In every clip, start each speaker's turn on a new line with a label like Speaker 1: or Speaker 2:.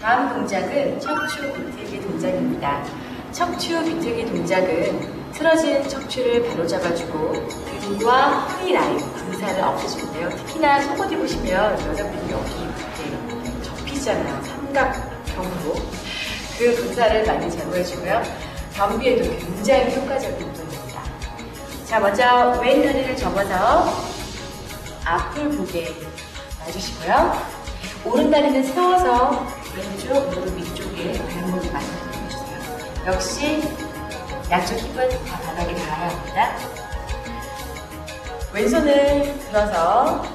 Speaker 1: 다음 동작은 척추 비틀기 동작입니다. 척추 비틀기 동작은 틀어진 척추를 바로잡아주고 등과 허리 라인, 등살을 없애주는데요. 특히나 속옷 입으시면 여자분이 여기 이렇게 접히잖아요. 삼각형으로. 그 등살을 많이 제거해주고요. 변비에도 굉장히 효과적인 운동입니다. 자, 먼저 왼 다리를 접어서 앞을 보게 놔주시고요. 오른 다리는 세워서 왼쪽 무릎 위쪽에 발목을 맞춰주세요. 역시 양쪽 힙은 다 바닥에 닿아야 합니다. 왼손을 들어서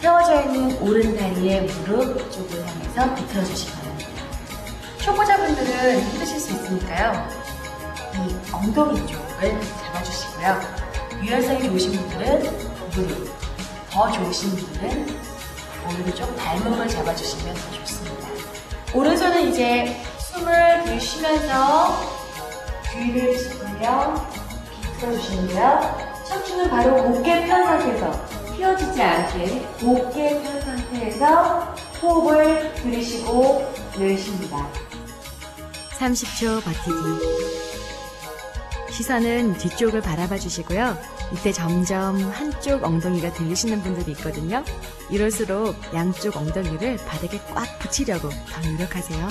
Speaker 1: 세워져 있는 오른 다리의 무릎 쪽을 향해서 비틀어 주시기 바랍니다. 초보자분들은 힘드실 수 있으니까요. 이 엉덩이 쪽을 잡아주시고요. 유연성이 좋으신 분들은 무릎, 더 좋으신 분들은 오른쪽 발목을 잡아주시면 더 좋습니다. 오른손은 이제 숨을 들이쉬면서 귀를 씹으며 비틀어주시는데요. 척추는 바로 곧게 편 상태에서 휘어지지 않게 곧게 편 상태에서 호흡을 들이쉬고 내쉽니다.
Speaker 2: 30초 버티기. 시선은 뒤쪽을 바라봐 주시고요. 이때 점점 한쪽 엉덩이가 들리시는 분들이 있거든요. 이럴수록 양쪽 엉덩이를 바닥에 꽉 붙이려고 더 노력하세요.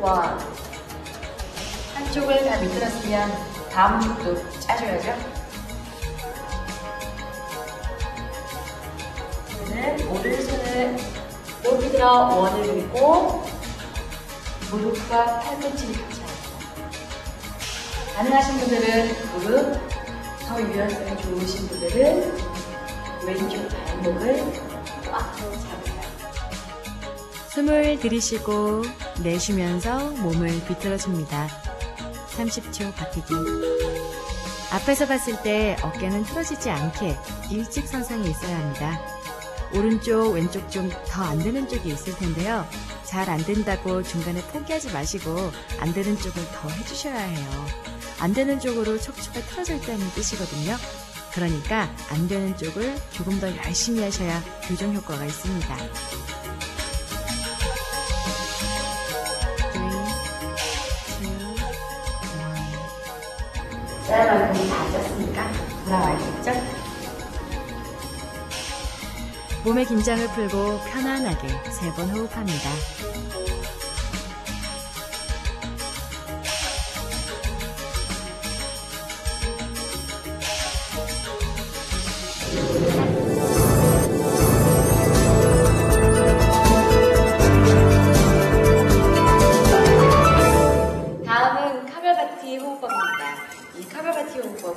Speaker 1: one. 한쪽을 다 미끄렀으면 다음 쪽도 짜줘야죠. 저는 오른손을 높이 들어 원을 그리고 무릎과 팔꿈치를 같이 합니다. 가능하신 분들은 무릎, 더 유연성이 좋으신 분들은 왼쪽 발목을 꽉 잡으세요.
Speaker 2: 숨을 들이쉬고 내쉬면서 몸을 비틀어줍니다. 30초 버티기. 앞에서 봤을 때 어깨는 틀어지지 않게 일직선상에 있어야 합니다. 오른쪽, 왼쪽 좀 더 안 되는 쪽이 있을 텐데요. 잘 안 된다고 중간에 포기하지 마시고 안 되는 쪽을 더 해주셔야 해요. 안 되는 쪽으로 척추가 틀어져 있다는 뜻이거든요. 그러니까 안 되는 쪽을 조금 더 열심히 하셔야 교정 효과가 있습니다.
Speaker 1: 짜만큼이 다 짰으니까 돌아와야겠죠?
Speaker 2: 몸의 긴장을 풀고 편안하게 세 번 호흡합니다.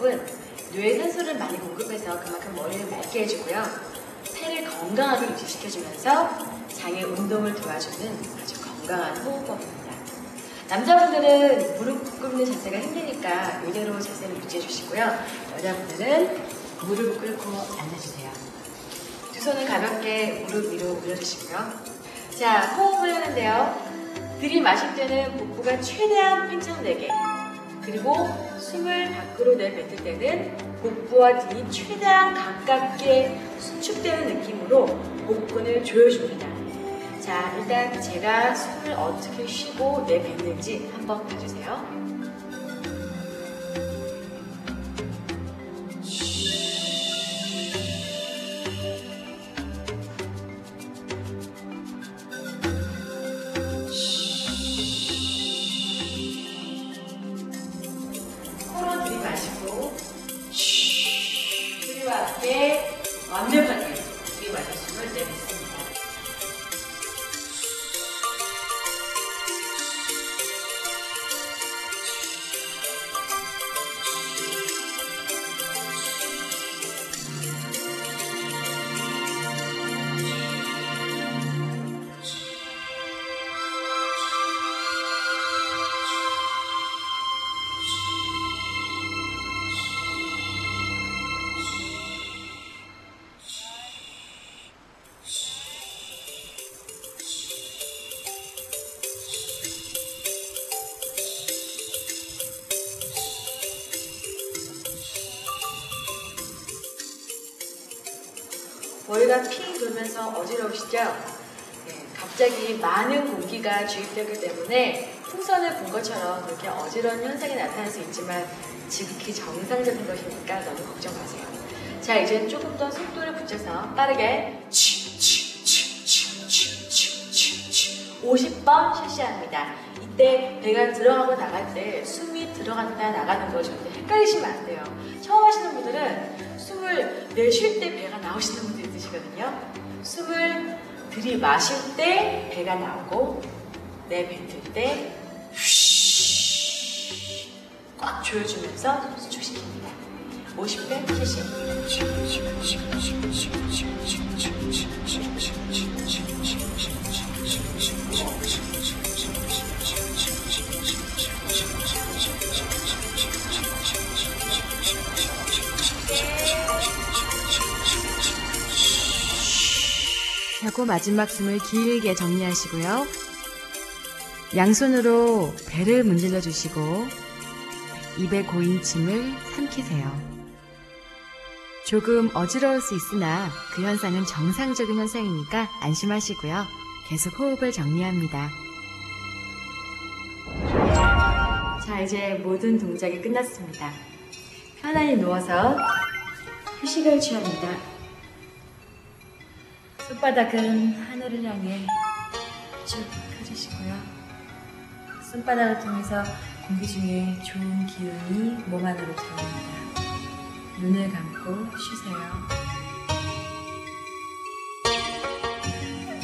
Speaker 1: 카메바티 호흡법은 뇌에 산소를 많이 공급해서 그만큼 머리를 맑게 해주고요. 폐를 건강하게 유지시켜주면서 장의 운동을 도와주는 아주 건강한 호흡법입니다. 남자분들은 무릎 꿇는 자세가 힘드니까 이대로 자세를 유지해 주시고요. 여자분들은 무릎을 꿇고 앉아주세요. 두 손을 가볍게 무릎 위로 올려주시고요. 자, 호흡을 하는데요. 들이마실 때는 복부가 최대한 팽창되게 그리고 숨을 밖으로 내뱉을 때는 복부와 등이 최대한 가깝게 수축되는 느낌으로 복근을 조여줍니다. 자, 일단 제가 숨을 어떻게 쉬고 내뱉는지 한번 봐주세요. 소리와 함께 완벽하게 들이마신 숨을 내뱉습니다. 머리가 핑 돌면서 어지러우시죠? 네, 갑자기 많은 공기가 주입되기 때문에 풍선을 본 것처럼 그렇게 어지러운 현상이 나타날 수 있지만 지극히 정상적인 것이니까 너무 걱정 마세요. 자, 이제 조금 더 속도를 붙여서 빠르게 50번 실시합니다. 이때 배가 들어가고 나갈 때 숨이 들어갔다 나가는 거 절대 헷갈리시면 안 돼요. 처음 하시는 분들은 숨을 내쉴 때 배가 나오시는 분들 드시거든요. 숨을 들이마실 때 배가 나오고 내뱉을 때 꽉 조여주면서 수축시킵니다. 50회 70.
Speaker 2: 하고 마지막 숨을 길게 정리하시고요. 양손으로 배를 문질러 주시고 입에 고인 침을 삼키세요. 조금 어지러울 수 있으나 그 현상은 정상적인 현상이니까 안심하시고요. 계속 호흡을 정리합니다. 자, 이제 모든 동작이 끝났습니다. 편안히 누워서 휴식을 취합니다. 손바닥은 하늘을 향해 쭉 펴주시고요. 손바닥을 통해서 공기 중에 좋은 기운이 몸 안으로 들어옵니다. 눈을 감고 쉬세요.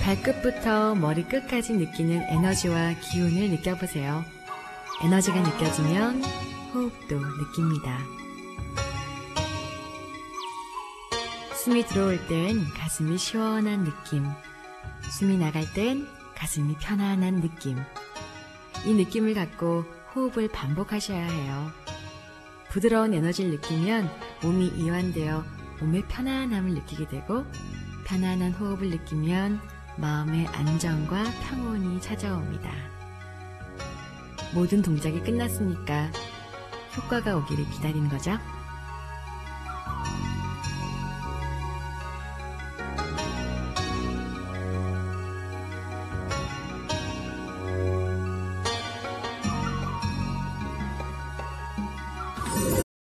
Speaker 2: 발끝부터 머리끝까지 느끼는 에너지와 기운을 느껴보세요. 에너지가 느껴지면 호흡도 느낍니다. 숨이 들어올 땐 가슴이 시원한 느낌. 숨이 나갈 땐 가슴이 편안한 느낌. 이 느낌을 갖고 호흡을 반복하셔야 해요. 부드러운 에너지를 느끼면 몸이 이완되어 몸의 편안함을 느끼게 되고 편안한 호흡을 느끼면 마음의 안정과 평온이 찾아옵니다. 모든 동작이 끝났으니까 효과가 오기를 기다리는 거죠.